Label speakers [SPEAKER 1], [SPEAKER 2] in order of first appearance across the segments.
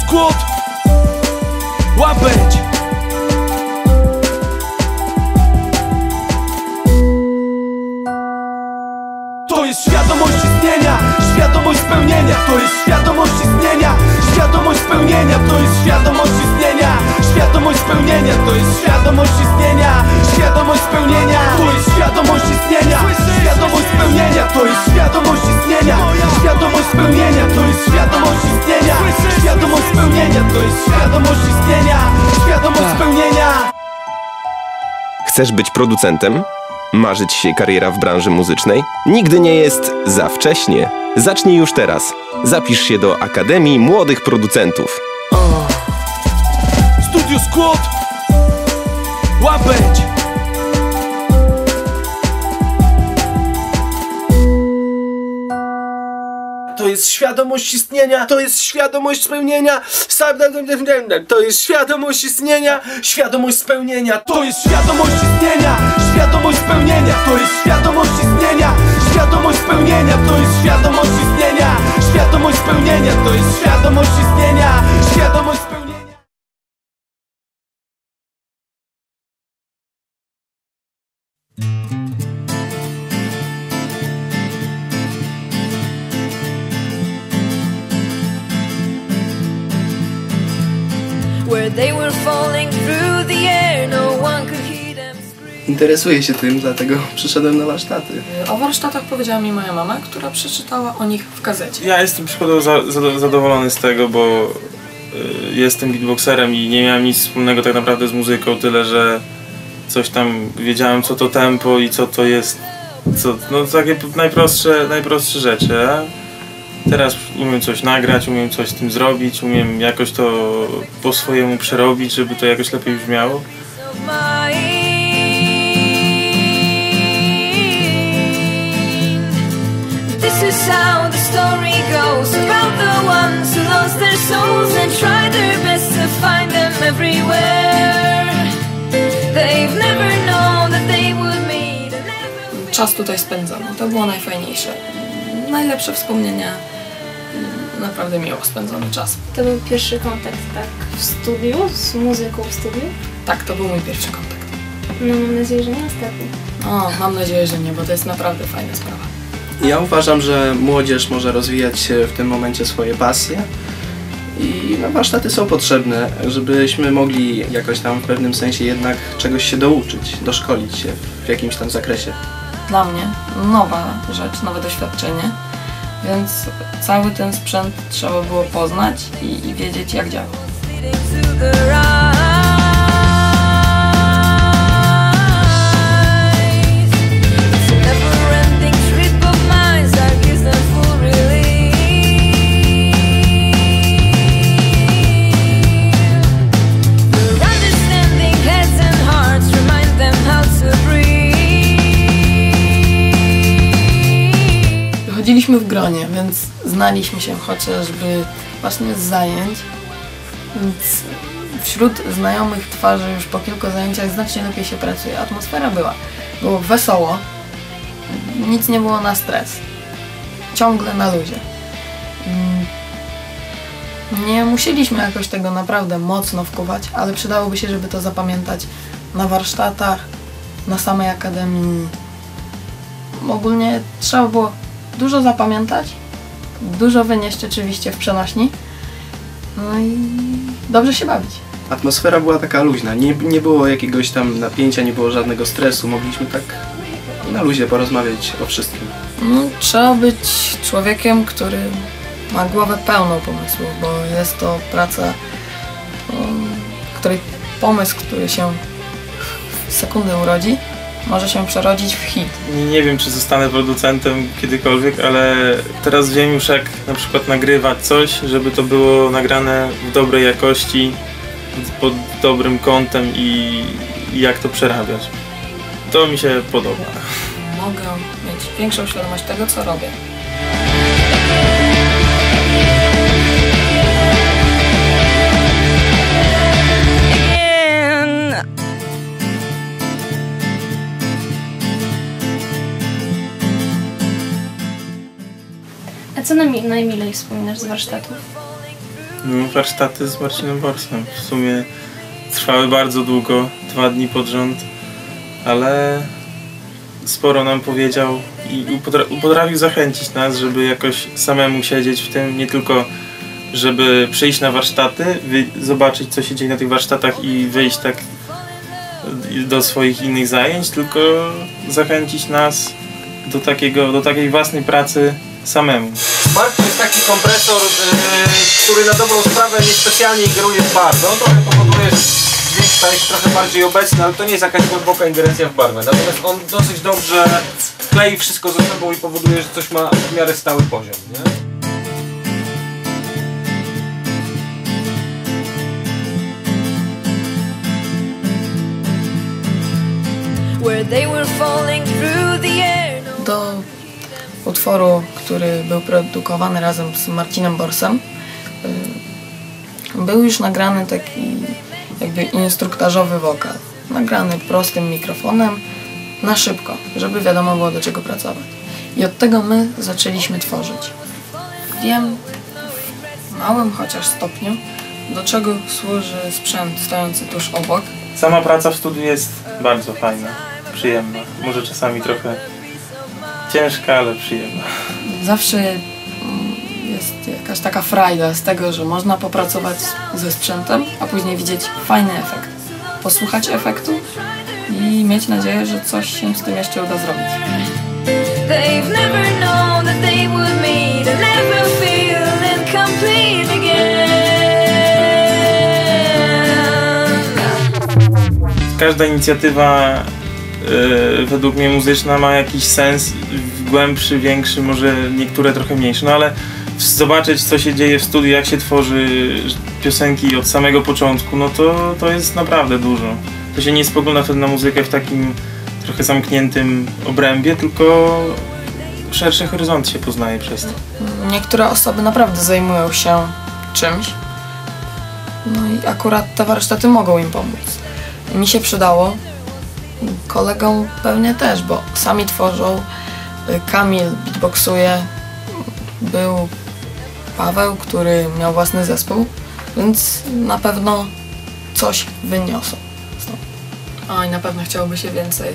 [SPEAKER 1] Squad Łapeć To jest świadomość istnienia, świadomość spełnienia. To jest świadomość istnienia, świadomość spełnienia. To jest świadomość istnienia, świadomość spełnienia. To jest świadomość istnienia, spełnienia To jest świadomość istnienia, świadomość spełnienia
[SPEAKER 2] Chcesz być producentem? Marzyć się kariera w branży muzycznej? Nigdy nie jest za wcześnie. Zacznij już teraz. Zapisz się do Akademii Młodych Producentów.
[SPEAKER 1] Studio Squad Łapeć jest świadomość istnienia, to jest świadomość spełnienia, to jest świadomość istnienia, świadomość spełnienia, to jest świadomość istnienia, świadomość spełnienia, to jest świadomość istnienia, świadomość spełnienia, to jest świadomość istnienia, świadomość spełnienia, to jest świadomość istnienia, świadomość spełnienia.
[SPEAKER 3] Interesuję się tym, dlatego przyszedłem na warsztaty.
[SPEAKER 4] O warsztatach powiedziała mi moja mama, która przeczytała o nich w gazecie.
[SPEAKER 5] Ja jestem przykładowo za, za, zadowolony z tego, bo y, jestem beatboxerem i nie miałem nic wspólnego tak naprawdę z muzyką, tyle że coś tam wiedziałem co to tempo i co to jest, co, no takie najprostsze, najprostsze rzeczy. A teraz umiem coś nagrać, umiem coś z tym zrobić, umiem jakoś to po swojemu przerobić, żeby to jakoś lepiej brzmiało.
[SPEAKER 6] This is how the story goes about the ones who lost their souls and tried their best to find them everywhere. They've never known that they would meet
[SPEAKER 4] Czas tutaj spędzony, to było najfajniejsze. Najlepsze wspomnienia, naprawdę miło spędzony czas.
[SPEAKER 7] To był pierwszy kontakt, tak, w studiu, z muzyką w studiu.
[SPEAKER 4] Tak, to był mój pierwszy kontakt.
[SPEAKER 7] No mam nadzieję, że nie ostatni.
[SPEAKER 4] O, mam nadzieję, że nie, bo to jest naprawdę fajna sprawa.
[SPEAKER 3] Ja uważam, że młodzież może rozwijać w tym momencie swoje pasje i no, warsztaty są potrzebne, żebyśmy mogli jakoś tam w pewnym sensie jednak czegoś się douczyć, doszkolić się w jakimś tam zakresie.
[SPEAKER 4] Dla mnie nowa rzecz, nowe doświadczenie, więc cały ten sprzęt trzeba było poznać i, i wiedzieć jak działa. W gronie, więc znaliśmy się chociażby właśnie z zajęć. Więc wśród znajomych twarzy już po kilku zajęciach znacznie lepiej się pracuje. Atmosfera była. Było wesoło. Nic nie było na stres. Ciągle na luzie. Mm. Nie musieliśmy jakoś tego naprawdę mocno wkuwać, ale przydałoby się, żeby to zapamiętać na warsztatach, na samej akademii. Ogólnie trzeba było dużo zapamiętać, dużo wynieść oczywiście w przenośni, no i dobrze się bawić.
[SPEAKER 3] Atmosfera była taka luźna, nie, nie było jakiegoś tam napięcia, nie było żadnego stresu, mogliśmy tak na luzie porozmawiać o wszystkim.
[SPEAKER 4] No, trzeba być człowiekiem, który ma głowę pełną pomysłów, bo jest to praca, um, której pomysł, który się w sekundę urodzi, może się przerodzić w hit.
[SPEAKER 5] Nie, wiem, czy zostanę producentem kiedykolwiek, ale teraz wiem już jak na przykład nagrywać coś, żeby to było nagrane w dobrej jakości, pod dobrym kątem i jak to przerabiać. To mi się podoba.
[SPEAKER 4] Mogę mieć większą świadomość tego, co robię.
[SPEAKER 7] A co najmi- najmilej wspominasz z warsztatów?
[SPEAKER 5] No, warsztaty z Marcinem Borsem. W sumie trwały bardzo długo, dwa dni pod rząd, ale sporo nam powiedział i upodra- potrafił zachęcić nas, żeby jakoś samemu siedzieć w tym, nie tylko żeby przyjść na warsztaty, wy- zobaczyć co się dzieje na tych warsztatach i wyjść tak do swoich innych zajęć, tylko zachęcić nas do, takiego, do takiej własnej pracy samemu.
[SPEAKER 8] To jest taki kompresor, yy, który na dobrą sprawę niespecjalnie ingeruje w barwę. On trochę powoduje, że dźwięk staje się trochę bardziej obecny, ale to nie jest jakaś głęboka ingerencja w barwę. Natomiast on dosyć dobrze klei wszystko ze sobą i powoduje, że coś ma w miarę stały poziom. Nie?
[SPEAKER 6] Where they were falling through the air.
[SPEAKER 4] Utworu, który był produkowany razem z Marcinem Borsem, y, był już nagrany taki jakby instruktażowy wokal. Nagrany prostym mikrofonem, na szybko, żeby wiadomo było do czego pracować. I od tego my zaczęliśmy tworzyć. Wiem w małym chociaż stopniu, do czego służy sprzęt stojący tuż obok.
[SPEAKER 5] Sama praca w studiu jest bardzo fajna, przyjemna. Może czasami trochę ciężka, ale przyjemna.
[SPEAKER 4] Zawsze mm, jest jakaś taka frajda z tego, że można popracować ze sprzętem, a później widzieć fajny efekt. Posłuchać efektu i mieć nadzieję, że coś się z tym jeszcze uda zrobić.
[SPEAKER 6] They've never known that they would meet and never feel incomplete again.
[SPEAKER 5] Każda inicjatywa yy, według mnie muzyczna ma jakiś sens głębszy, większy, może niektóre trochę mniejsze, no ale zobaczyć co się dzieje w studiu, jak się tworzy piosenki od samego początku, no to, to jest naprawdę dużo. To się nie spogląda wtedy na muzykę w takim trochę zamkniętym obrębie, tylko szerszy horyzont się poznaje przez to.
[SPEAKER 4] Niektóre osoby naprawdę zajmują się czymś, no i akurat te warsztaty mogą im pomóc. Mi się przydało, kolegom pewnie też, bo sami tworzą. Kamil beatboxuje, był Paweł, który miał własny zespół, więc na pewno coś wyniosą. A i na pewno chciałoby się więcej.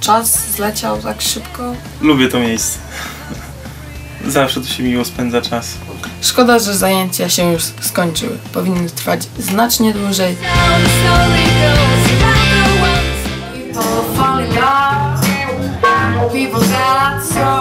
[SPEAKER 4] Czas zleciał tak szybko.
[SPEAKER 5] Lubię to miejsce. Zawsze tu się miło spędza czas.
[SPEAKER 4] Szkoda, że zajęcia się już skończyły. Powinny trwać znacznie dłużej.
[SPEAKER 6] People fall in people got so